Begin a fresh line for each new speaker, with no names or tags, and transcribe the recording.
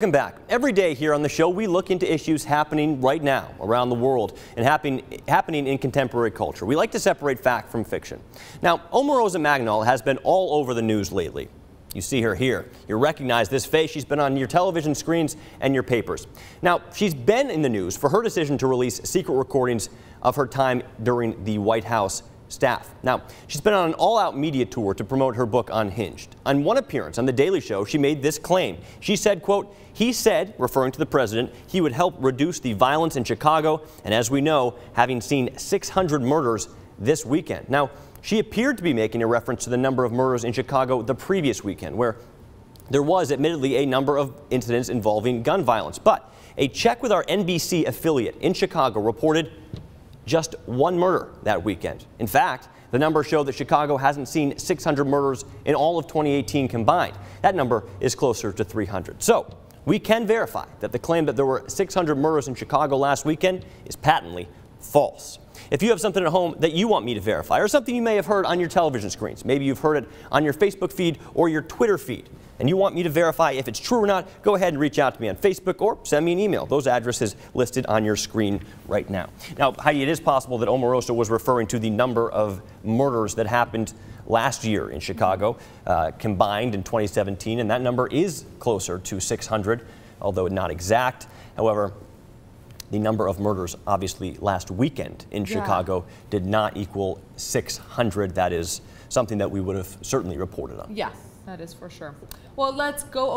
Welcome back. Every day here on the show, we look into issues happening right now around the world and happening, happening in contemporary culture. We like to separate fact from fiction. Now, Omarosa Manigault has been all over the news lately. You see her here. You recognize this face. She's been on your television screens and your papers. Now, she's been in the news for her decision to release secret recordings of her time during the White House staff. Now, she's been on an all-out media tour to promote her book Unhinged. On one appearance on The Daily Show, she made this claim. She said, quote, he said, referring to the president, he would help reduce the violence in Chicago, and as we know, having seen 600 murders this weekend. Now, she appeared to be making a reference to the number of murders in Chicago the previous weekend, where there was admittedly a number of incidents involving gun violence. But a check with our NBC affiliate in Chicago reported just one murder that weekend. In fact, the numbers show that Chicago hasn't seen 600 murders in all of 2018 combined. That number is closer to 300. So we can verify that the claim that there were 600 murders in Chicago last weekend is patently false. If you have something at home that you want me to verify or something you may have heard on your television screens, maybe you've heard it on your Facebook feed or your Twitter feed, and you want me to verify if it's true or not, go ahead and reach out to me on Facebook or send me an email. Those addresses listed on your screen right now. Now, Heidi, it is possible that Omarosa was referring to the number of murders that happened last year in Chicago, uh, combined in 2017, and that number is closer to 600, although not exact. However, the number of murders, obviously, last weekend in yeah. Chicago did not equal 600. That is something that we would have certainly reported on.
Yes, that is for sure. Well, let's go